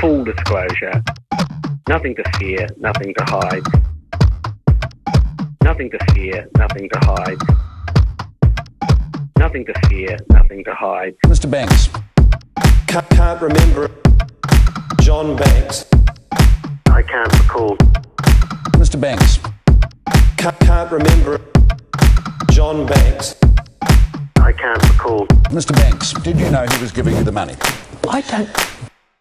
full disclosure. Nothing to fear, nothing to hide. Nothing to fear, nothing to hide. Nothing to fear, nothing to hide. Mr. Banks. Can't, can't remember. John Banks. I can't recall. Mr. Banks. Can't, can't remember. John Banks. I can't recall. Mr. Banks, did you know he was giving you the money? I don't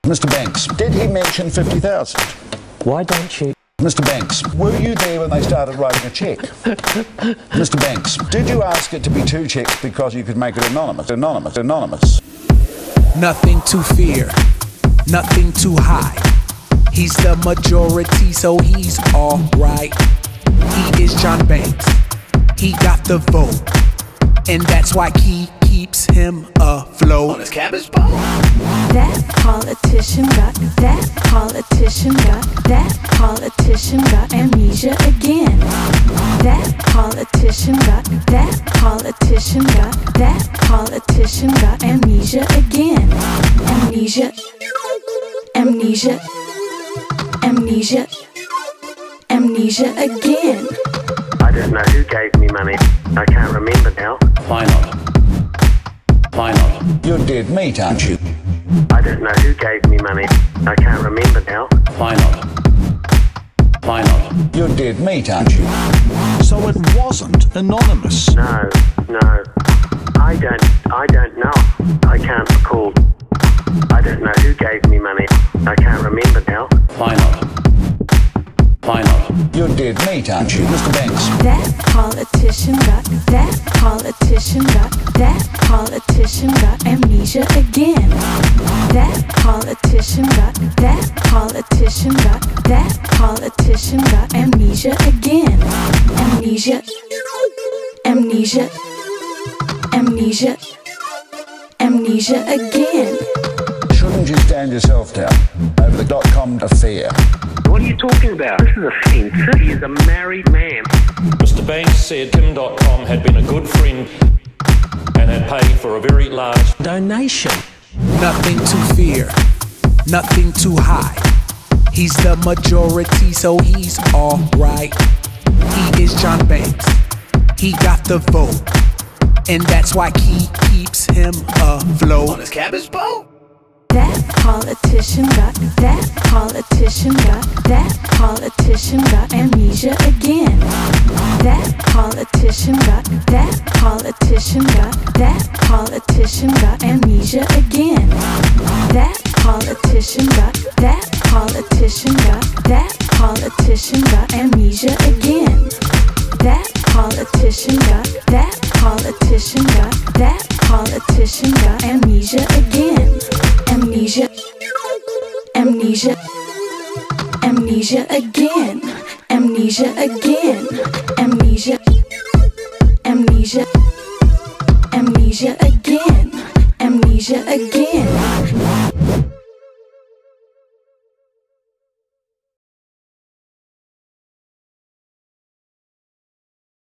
Mr. Banks, did he mention 50,000? why don't you Mr. Banks, were you there when they started writing a cheque? Mr. Banks, did you ask it to be two cheques because you could make it anonymous? Anonymous, anonymous. Nothing to fear, nothing to hide. He's the majority, so he's alright. He is John Banks, he got the vote, and that's why he keeps him afloat. On his cabbage boat. That politician got, that politician got, that politician got amnesia again. That politician got, that politician got, that politician got amnesia again. Amnesia, amnesia, amnesia, amnesia again. I don't know who gave me money. I can't remember now. Why not? Why not? You're dead meat, aren't you? I don't know who gave me money. I can't remember now. Why not? Why not? You're dead meat, aren't you? So it wasn't anonymous. No, no. I don't, I don't know. I can't recall. I don't know who gave me money. I can't remember now. Why not? Why not? You're dead meat, aren't you, Mr. Banks? That politician got, that politician got, that politician got amnesia again. That politician got, that politician got, that politician got amnesia again. Amnesia, amnesia, amnesia, amnesia again. Shouldn't you stand yourself down over the Dotcom affair? What are you talking about? This is offensive. He is a married man. Mr. Banks said Kim Dotcom had been a good friend and had paid for a very large donation? Nothing to fear, nothing too high. He's the majority, so he's alright. He is John Banks, he got the vote, and that's why he keeps him afloat. On his cabbage boat. That politician got, that politician got, that politician got amnesia again. That politician got, that politician got, that politician got amnesia again. That politician got, that politician got, that politician got amnesia again. That politician got, that politician got, that politician got amnesia again. Amnesia, amnesia, amnesia again. Amnesia again. Amnesia, amnesia, amnesia again. Amnesia again.